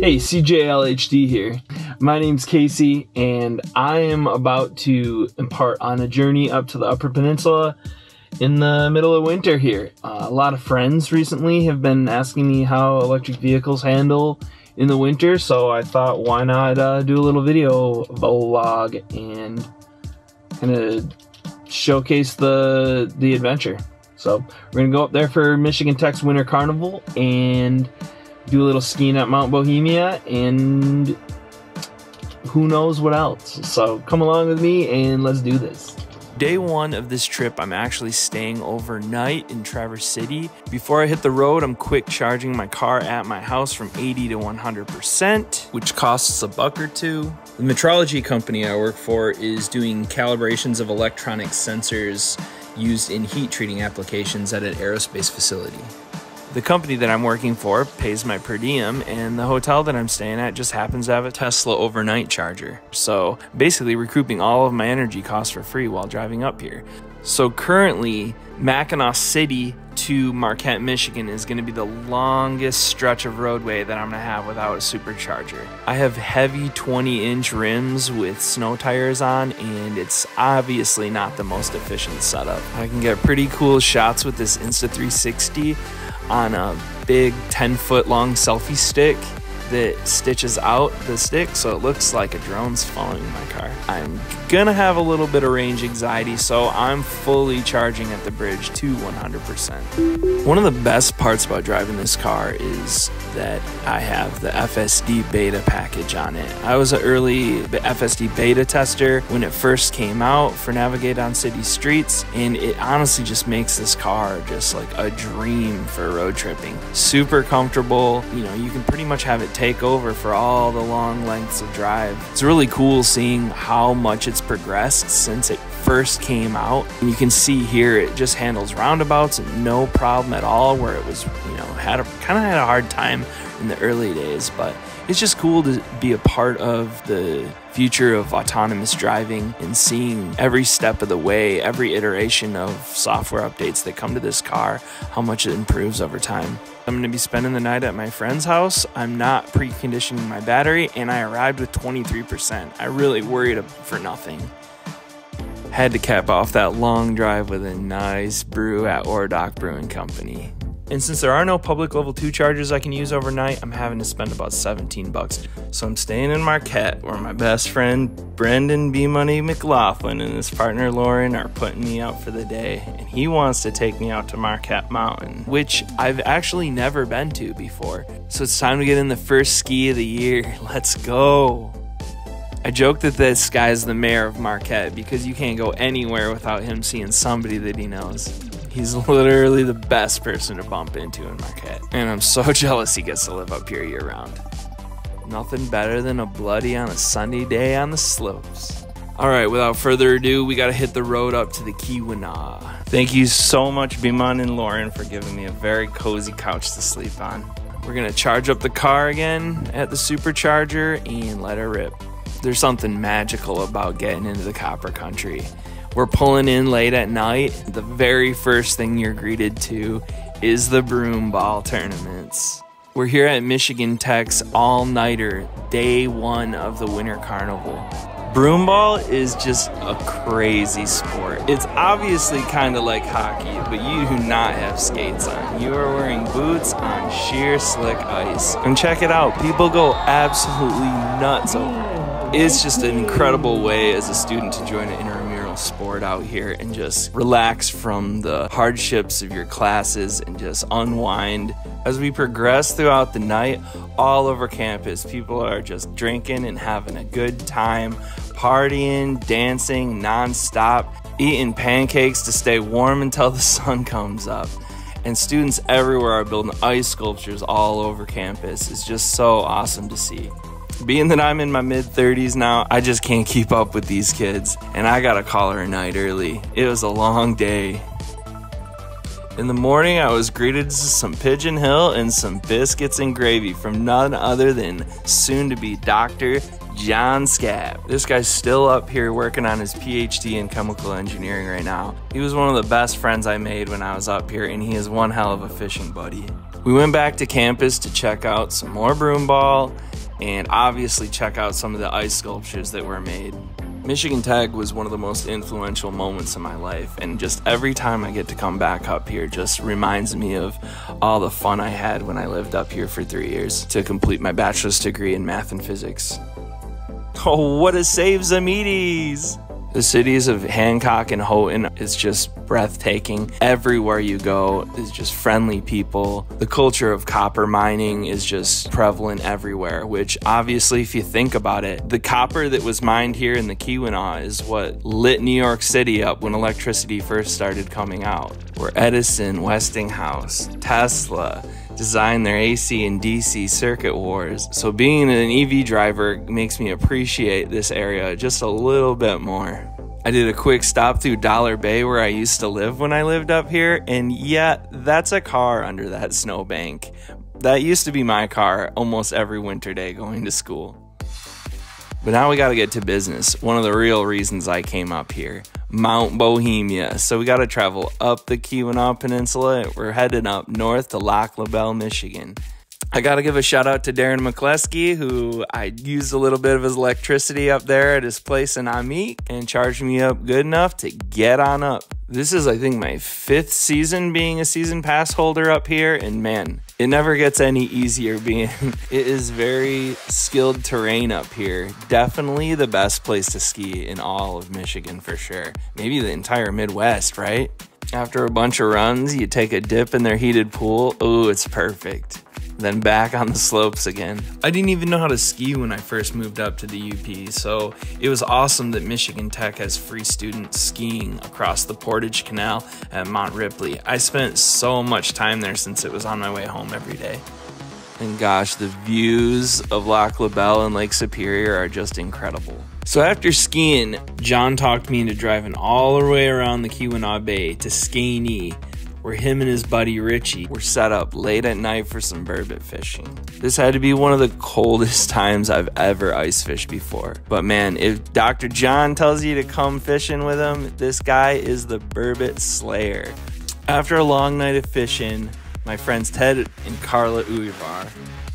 Hey, CJLHD here. My name's Casey, and I am about to impart on a journey up to the Upper Peninsula in the middle of winter here. Uh, a lot of friends recently have been asking me how electric vehicles handle in the winter, so I thought why not uh, do a little video vlog and kind of showcase the the adventure. So we're gonna go up there for Michigan Tech's Winter Carnival and do a little skiing at Mount Bohemia and who knows what else. So come along with me and let's do this. Day one of this trip, I'm actually staying overnight in Traverse City. Before I hit the road, I'm quick charging my car at my house from 80 to 100%, which costs a buck or two. The metrology company I work for is doing calibrations of electronic sensors used in heat treating applications at an aerospace facility. The company that I'm working for pays my per diem, and the hotel that I'm staying at just happens to have a Tesla overnight charger. So basically, recouping all of my energy costs for free while driving up here. So currently, Mackinac City to Marquette, Michigan is going to be the longest stretch of roadway that I'm going to have without a supercharger. I have heavy 20 inch rims with snow tires on, and it's obviously not the most efficient setup. I can get pretty cool shots with this Insta360 on a big 10 foot long selfie stick that stitches out the stick so it looks like a drone's following my car. I'm gonna have a little bit of range anxiety, so I'm fully charging at the bridge to 100%. One of the best parts about driving this car is that I have the FSD beta package on it. I was an early FSD beta tester when it first came out for Navigate on City Streets, and it honestly just makes this car just like a dream for road tripping. Super comfortable, you know, you can pretty much have it take over for all the long lengths of drive. It's really cool seeing how much it's progressed since it first came out. And you can see here it just handles roundabouts and no problem at all where it was, you know, had a kind of had a hard time in the early days, but it's just cool to be a part of the future of autonomous driving and seeing every step of the way, every iteration of software updates that come to this car, how much it improves over time. I'm going to be spending the night at my friend's house. I'm not preconditioning my battery, and I arrived with 23%. I really worried for nothing. Had to cap off that long drive with a nice brew at Ore Dock Brewing Company. And since there are no public level 2 chargers I can use overnight, I'm having to spend about 17 bucks. So I'm staying in Marquette where my best friend Brendan B Money McLaughlin and his partner Lauren are putting me out for the day. And he wants to take me out to Marquette Mountain, which I've actually never been to before. So it's time to get in the first ski of the year. Let's go. I joke that this guy's the mayor of Marquette because you can't go anywhere without him seeing somebody that he knows. He's literally the best person to bump into in Marquette. And I'm so jealous he gets to live up here year round. Nothing better than a bloody on a sunny day on the slopes. All right, without further ado, we got to hit the road up to the Keweenaw. Thank you so much, B Money and Lauren, for giving me a very cozy couch to sleep on. We're going to charge up the car again at the supercharger and let it rip. There's something magical about getting into the copper country. We're pulling in late at night. The very first thing you're greeted to is the broom ball tournaments. We're here at Michigan Tech's all nighter, day one of the Winter Carnival. Broomball is just a crazy sport. It's obviously kind of like hockey, but you do not have skates on. You are wearing boots on sheer slick ice. And check it out, people go absolutely nuts over it. It's just an incredible way as a student to join an intramural sport out here and just relax from the hardships of your classes and just unwind. As we progress throughout the night, all over campus, people are just drinking and having a good time, partying, dancing nonstop, eating pancakes to stay warm until the sun comes up. And students everywhere are building ice sculptures all over campus. It's just so awesome to see. Being that I'm in my mid 30s now, I just can't keep up with these kids, and I gotta call her a night early. It was a long day. In the morning, I was greeted to some Pigeon Hill and some biscuits and gravy from none other than soon to be Dr. John Scab. This guy's still up here working on his PhD in chemical engineering right now. He was one of the best friends I made when I was up here, and he is one hell of a fishing buddy. We went back to campus to check out some more broomball and obviously check out some of the ice sculptures that were made. Michigan Tech was one of the most influential moments in my life, and just every time I get to come back up here just reminds me of all the fun I had when I lived up here for three years to complete my bachelor's degree in math and physics. Oh, what a save Zamides! The cities of Hancock and Houghton is just breathtaking. Everywhere you go is just friendly people. The culture of copper mining is just prevalent everywhere, which obviously, if you think about it, the copper that was mined here in the Keweenaw is what lit New York City up when electricity first started coming out. Where Edison, Westinghouse, Tesla, designed their AC and DC circuit wars. So being an EV driver makes me appreciate this area just a little bit more. I did a quick stop through Dollar Bay where I used to live when I lived up here, and yeah, that's a car under that snowbank. That used to be my car almost every winter day going to school. But now we got to get to business. One of the real reasons I came up here Mount Bohemia. So we got to travel up the Keweenaw Peninsula. We're heading up north to Lac La Belle, Michigan. I got to give a shout out to Darren McCleskey, who I used a little bit of his electricity up there at his place in Ahmeek and charged me up good enough to get on up. This is, I think, my fifth season being a season pass holder up here, and man, it never gets any easier being it is very skilled terrain up here. Definitely the best place to ski in all of Michigan for sure. Maybe the entire Midwest, right? After a bunch of runs, you take a dip in their heated pool. Oh, it's perfect then back on the slopes again. I didn't even know how to ski when I first moved up to the UP, so it was awesome that Michigan Tech has free students skiing across the Portage Canal at Mount Ripley. I spent so much time there since it was on my way home every day. And gosh, the views of Lac La Belle and Lake Superior are just incredible. So after skiing, John talked me into driving all the way around the Keweenaw Bay to Skanee where him and his buddy Richie were set up late at night for some burbot fishing. This had to be one of the coldest times I've ever ice fished before. But man, if Dr. John tells you to come fishing with him, this guy is the burbot slayer. After a long night of fishing, my friends Ted and Carla Uivar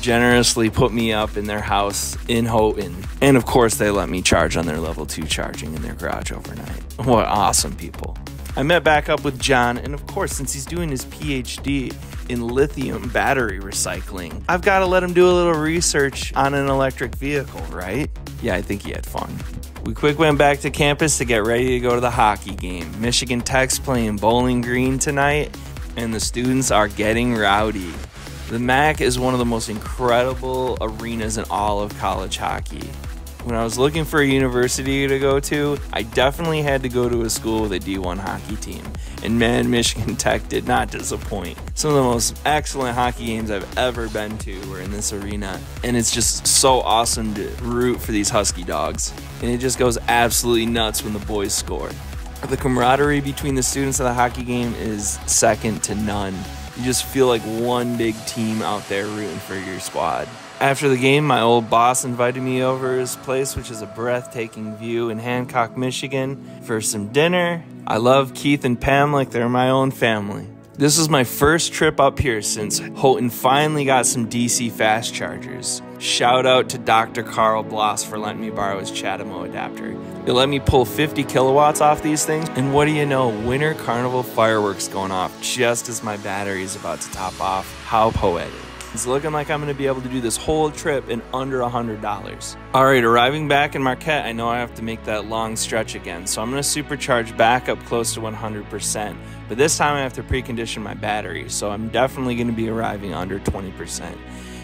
generously put me up in their house in Houghton. And of course, they let me charge on their level 2 charging in their garage overnight. What awesome people. I met back up with John, and of course, since he's doing his PhD in lithium battery recycling, I've got to let him do a little research on an electric vehicle, right? Yeah, I think he had fun. We quick went back to campus to get ready to go to the hockey game. Michigan Tech's playing Bowling Green tonight, and the students are getting rowdy. The MAC is one of the most incredible arenas in all of college hockey when I was looking for a university to go to, I definitely had to go to a school with a D1 hockey team. And man, Michigan Tech did not disappoint. Some of the most excellent hockey games I've ever been to were in this arena. And it's just so awesome to root for these Husky dogs. And it just goes absolutely nuts when the boys score. The camaraderie between the students of the hockey game is second to none. You just feel like one big team out there rooting for your squad. After the game, my old boss invited me over his place, which is a breathtaking view in Hancock, Michigan, for some dinner. I love Keith and Pam like they're my own family. This was my first trip up here since Houghton finally got some DC fast chargers. Shout out to Dr. Carl Bloss for letting me borrow his CHAdeMO adapter. It let me pull 50 kilowatts off these things, and what do you know, Winter Carnival fireworks going off just as my battery is about to top off. How poetic. It's looking like I'm going to be able to do this whole trip in under $100. All right, arriving back in Marquette, I know I have to make that long stretch again, so I'm going to supercharge back up close to 100%. But this time I have to precondition my battery, so I'm definitely going to be arriving under 20%.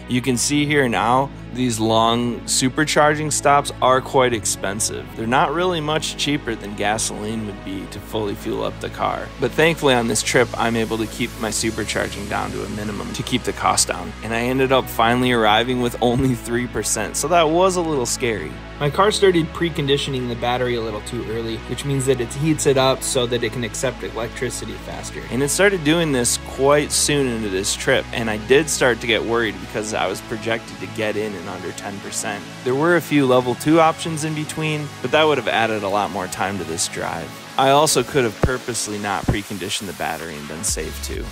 You can see here now, these long supercharging stops are quite expensive. They're not really much cheaper than gasoline would be to fully fuel up the car. But thankfully on this trip, I'm able to keep my supercharging down to a minimum to keep the cost down. And I ended up finally arriving with only 3%, so that was a little scary. My car started preconditioning the battery a little too early, which means that it heats it up so that it can accept electricity faster. And it started doing this quite soon into this trip, and I did start to get worried because I was projected to get in in under 10%. There were a few level 2 options in between, but that would have added a lot more time to this drive. I also could have purposely not preconditioned the battery and been safe too.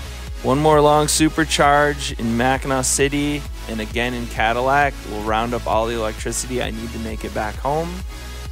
One more long supercharge in Mackinaw City and again in Cadillac will round up all the electricity I need to make it back home.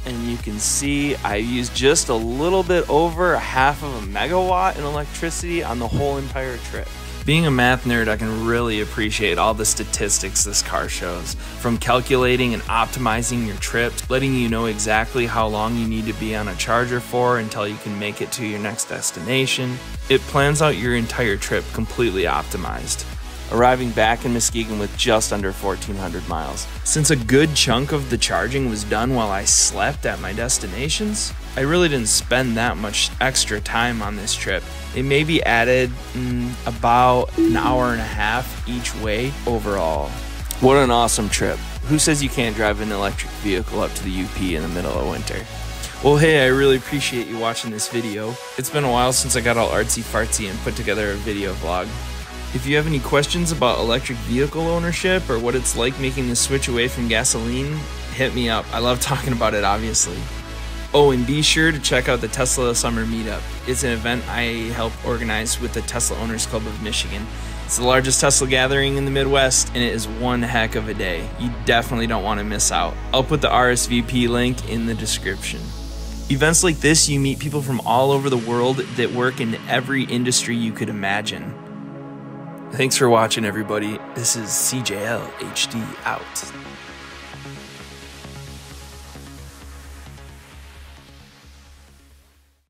And you can see I used just a little bit over a half of a megawatt in electricity on the whole entire trip. Being a math nerd, I can really appreciate all the statistics this car shows. From calculating and optimizing your trips, letting you know exactly how long you need to be on a charger for until you can make it to your next destination. It plans out your entire trip completely optimized arriving back in Muskegon with just under 1,400 miles. Since a good chunk of the charging was done while I slept at my destinations, I really didn't spend that much extra time on this trip. It maybe added mm, about an hour and a half each way overall. What an awesome trip. Who says you can't drive an electric vehicle up to the UP in the middle of winter? Well, hey, I really appreciate you watching this video. It's been a while since I got all artsy fartsy and put together a video vlog. If you have any questions about electric vehicle ownership or what it's like making the switch away from gasoline, hit me up. I love talking about it, obviously. Oh, and be sure to check out the Tesla Summer Meetup. It's an event I help organize with the Tesla Owners Club of Michigan. It's the largest Tesla gathering in the Midwest, and it is one heck of a day. You definitely don't want to miss out. I'll put the RSVP link in the description. Events like this, you meet people from all over the world that work in every industry you could imagine. Thanks for watching, everybody. This is CJL HD out.